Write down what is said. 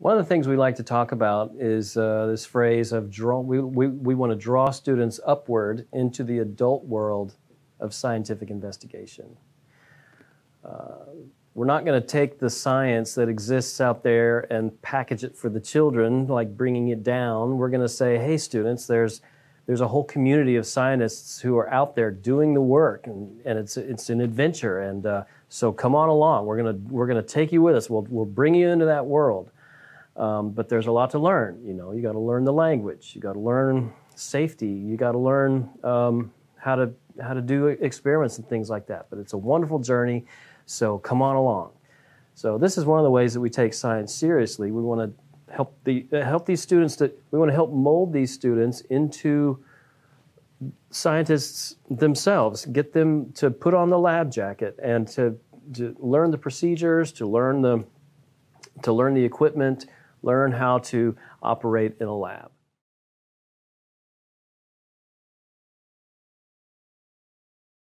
One of the things we like to talk about is uh, this phrase of draw. We, we, we want to draw students upward into the adult world of scientific investigation. Uh, we're not going to take the science that exists out there and package it for the children, like bringing it down. We're going to say, hey, students, there's, there's a whole community of scientists who are out there doing the work, and, and it's, it's an adventure. And uh, so come on along. We're going to we're gonna take you with us. We'll, we'll bring you into that world. Um, but there's a lot to learn. You know, you got to learn the language. You got to learn safety. You got to learn um, how to how to do experiments and things like that. But it's a wonderful journey. So come on along. So this is one of the ways that we take science seriously. We want to help the uh, help these students to we want to help mold these students into scientists themselves, get them to put on the lab jacket and to, to learn the procedures, to learn the to learn the equipment, learn how to operate in a lab.